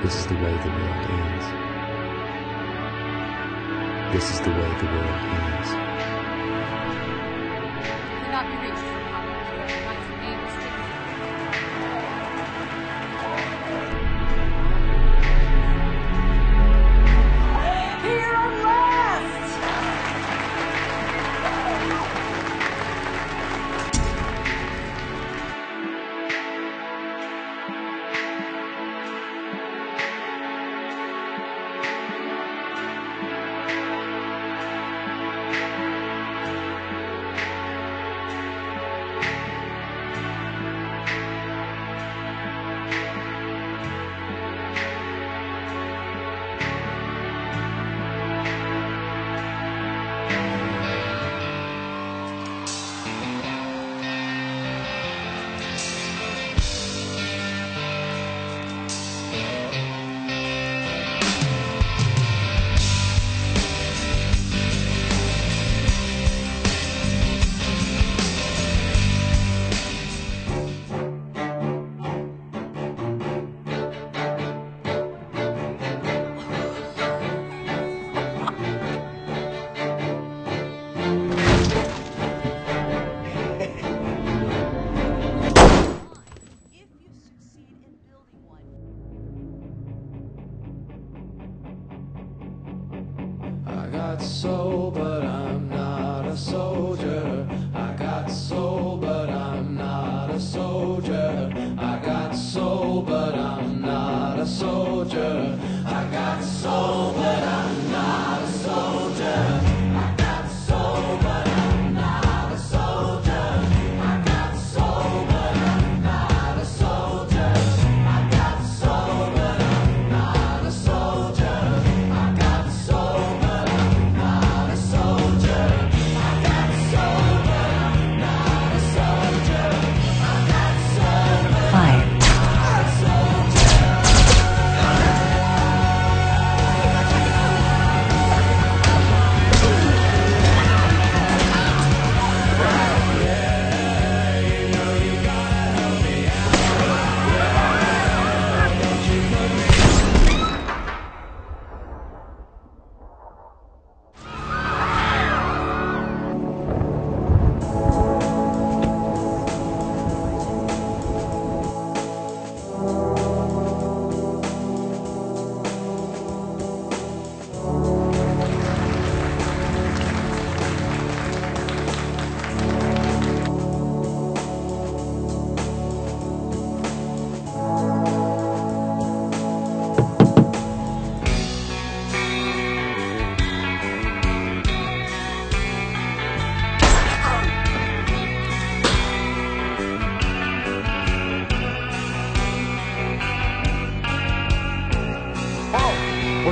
This is the way the world ends. This is the way the world ends. cannot be reached got soul, but I'm not a soldier. I got soul, but I'm not a soldier. I got soul, but I'm not a soldier. I got soul, but I'm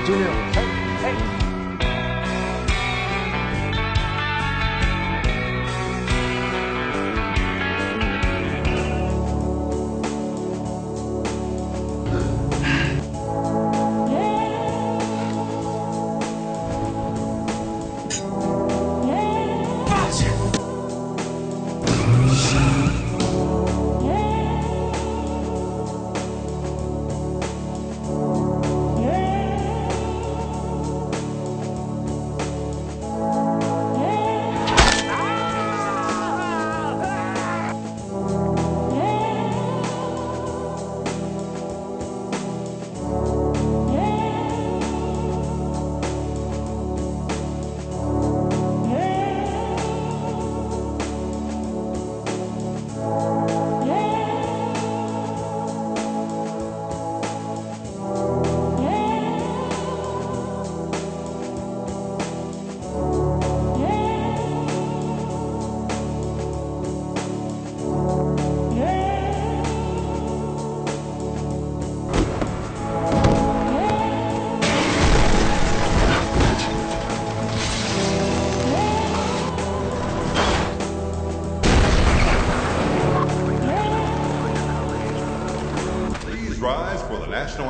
Junior.